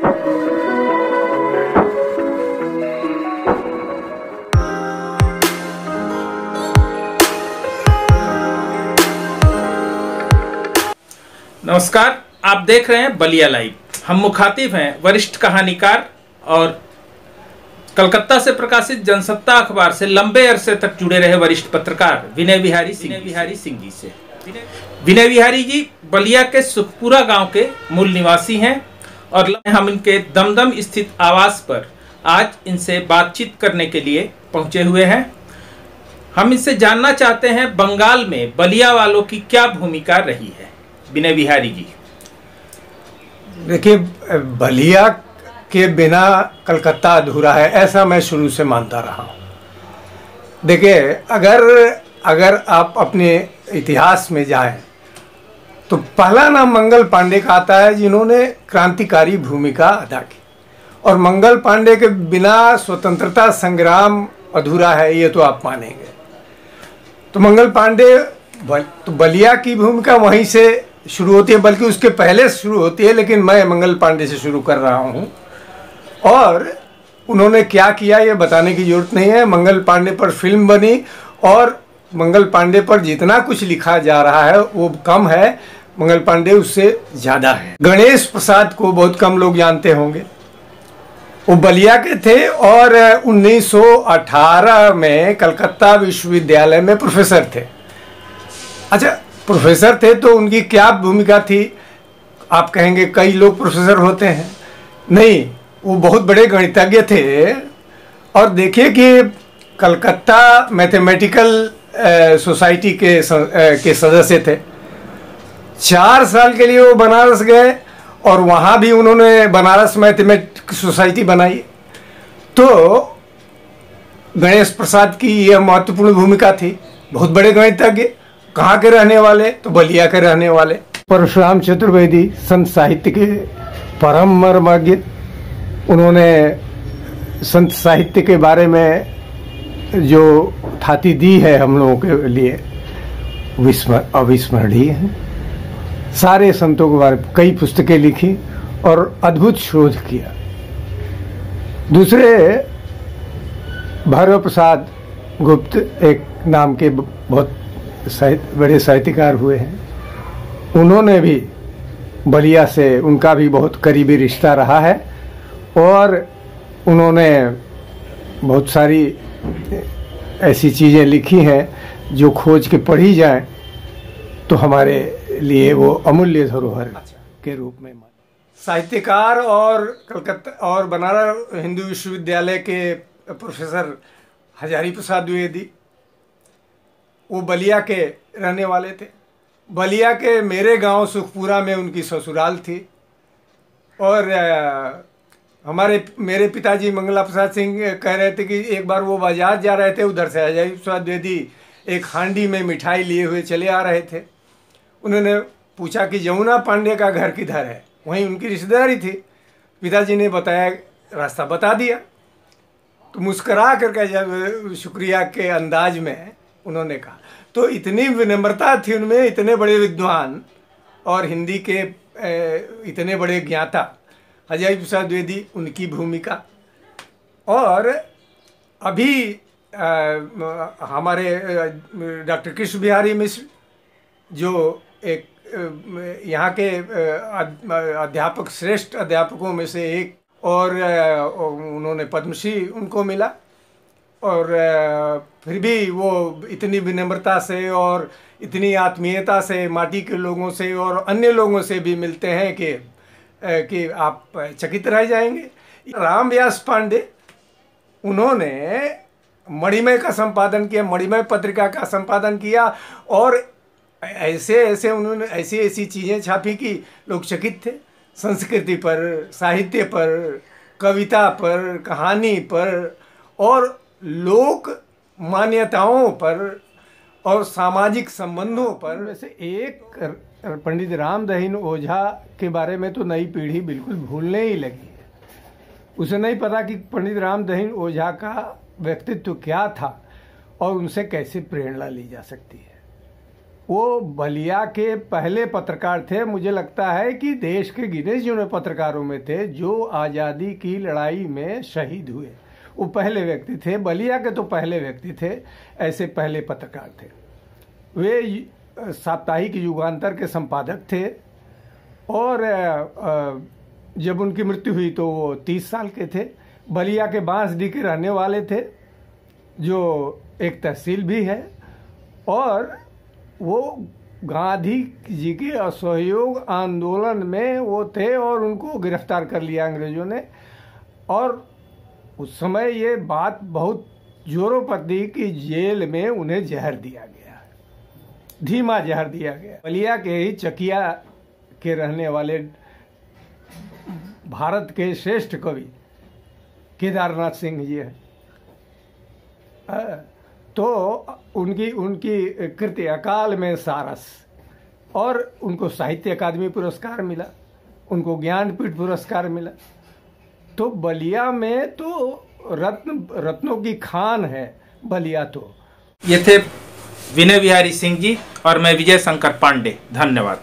नमस्कार आप देख रहे हैं बलिया लाइव। हम मुखातिब हैं वरिष्ठ कहानीकार और कलकत्ता से प्रकाशित जनसत्ता अखबार से लंबे अरसे तक जुड़े रहे वरिष्ठ पत्रकार विनय बिहारी सिंह बिहारी सिंह जी से। विनय बिहारी जी बलिया के सुखपुरा गाँव के मूल निवासी हैं। और हम इनके दमदम स्थित आवास पर आज इनसे बातचीत करने के लिए पहुँचे हुए हैं। हम इनसे जानना चाहते हैं बंगाल में बलिया वालों की क्या भूमिका रही है। विनय बिहारी जी। देखिए, बलिया के बिना कलकत्ता अधूरा है, ऐसा मैं शुरू से मानता रहा हूँ। देखिए, अगर अगर आप अपने इतिहास में जाएँ तो पहला नाम मंगल पांडे का आता है जिन्होंने क्रांतिकारी भूमिका अदा की। और मंगल पांडे के बिना स्वतंत्रता संग्राम अधूरा है ये तो आप मानेंगे। तो मंगल पांडे बल, तो बलिया की भूमिका वहीं से शुरू होती है बल्कि उसके पहले शुरू होती है लेकिन मैं मंगल पांडे से शुरू कर रहा हूँ। और उन्होंने क्या किया ये बताने की ज़रूरत नहीं है। मंगल पांडे पर फ़िल्म बनी और मंगल पांडे पर जितना कुछ लिखा जा रहा है वो कम है। मंगल पांडे उससे ज़्यादा है। गणेश प्रसाद को बहुत कम लोग जानते होंगे। वो बलिया के थे और 1918 में कलकत्ता विश्वविद्यालय में प्रोफेसर थे। अच्छा प्रोफेसर थे तो उनकी क्या भूमिका थी? आप कहेंगे कई लोग प्रोफेसर होते हैं। नहीं वो बहुत बड़े गणितज्ञ थे। और देखिए कि कलकत्ता मैथमेटिकल सोसाइटी के के सदस्य थे। चार साल के लिए वो बनारस गए और वहाँ भी उन्होंने बनारस मैथमेटिक सोसाइटी बनाई। तो गणेश प्रसाद की यह महत्वपूर्ण भूमिका थी। बहुत बड़े गणितज्ञ कहाँ के रहने वाले? तो बलिया के रहने वाले। परशुराम चतुर्वेदी संत साहित्य के परम मर्मज्ञ। उन्होंने संत साहित्य के बारे में जो थाती दी है हम लोगों के लिए, विस्मर अविस्मरणीय है। सारे संतों के बारे में कई पुस्तकें लिखी और अद्भुत शोध किया। दूसरे, भैरव प्रसाद गुप्त एक नाम के बहुत साहित्य बड़े साहित्यकार हुए हैं। उन्होंने भी बलिया से उनका भी बहुत करीबी रिश्ता रहा है और उन्होंने बहुत सारी ऐसी चीज़ें लिखी हैं जो खोज के पढ़ी जाए तो हमारे लिए वो अमूल्य धरोहर के रूप में साहित्यकार और कलकत्ता और बनारस हिंदू विश्वविद्यालय के प्रोफेसर हजारी प्रसाद द्विवेदी वो बलिया के रहने वाले थे। बलिया के मेरे गाँव सुखपुरा में उनकी ससुराल थी और हमारे मेरे पिताजी मंगला प्रसाद सिंह कह रहे थे कि एक बार वो बाज़ार जा रहे थे उधर से अजय प्रसाद द्विवेदी एक हांडी में मिठाई लिए हुए चले आ रहे थे। उन्होंने पूछा कि यमुना पांडे का घर किधर है? वहीं उनकी रिश्तेदारी थी। पिताजी ने बताया रास्ता बता दिया। तो मुस्करा करके जब शुक्रिया के अंदाज में उन्होंने कहा तो इतनी विनम्रता थी उनमें इतने बड़े विद्वान और हिंदी के इतने बड़े ज्ञाता अजय प्रसाद द्विवेदी उनकी भूमिका। और अभी आ, हमारे डॉक्टर कृष्ण बिहारी मिश्र जो एक यहाँ के अध्यापक, श्रेष्ठ अध्यापकों में से एक और उन्होंने पद्मश्री उनको मिला। और फिर भी वो इतनी विनम्रता से और इतनी आत्मीयता से माटी के लोगों से और अन्य लोगों से भी मिलते हैं कि कि आप चकित रह जाएँगे। राम व्यास पांडे, उन्होंने मणिमय का संपादन किया, मणिमय पत्रिका का संपादन किया और ऐसे ऐसे उन्होंने, ऐसी ऐसी चीज़ें छापी कि लोग चकित थे। संस्कृति पर, साहित्य पर, कविता पर, कहानी पर, और लोक मान्यताओं पर, और सामाजिक संबंधों पर। वैसे एक पंडित राम दहीन ओझा के बारे में तो नई पीढ़ी बिल्कुल भूलने ही लगी है। उसे नहीं पता कि पंडित राम दहीन ओझा का व्यक्तित्व क्या था और उनसे कैसे प्रेरणा ली जा सकती है। वो बलिया के पहले पत्रकार थे। मुझे लगता है कि देश के गिने चुने पत्रकारों में थे जो आज़ादी की लड़ाई में शहीद हुए। वो पहले व्यक्ति थे। बलिया के तो पहले व्यक्ति थे, ऐसे पहले पत्रकार थे। वे साप्ताहिक युगांतर के संपादक थे और जब उनकी मृत्यु हुई तो वो तीस साल के थे। बलिया के बांसडी के रहने वाले थे, जो एक तहसील भी है और वो गांधी जी के असहयोग आंदोलन में वो थे और उनको गिरफ़्तार कर लिया अंग्रेज़ों ने। और उस समय ये बात बहुत जोरों पर दी कि जेल में उन्हें जहर दिया गया। धीमा जहर दिया गया। बलिया के ही चकिया के रहने वाले भारत के श्रेष्ठ कवि केदारनाथ सिंह जी हैं। तो उनकी उनकी कृति अकाल में सारस और उनको साहित्य अकादमी पुरस्कार मिला, उनको ज्ञानपीठ पुरस्कार मिला। तो बलिया में तो रत्न, रत्नों की खान है बलिया तो। ये थे विनय बिहारी सिंह जी और मैं विजय शंकर पांडे। धन्यवाद।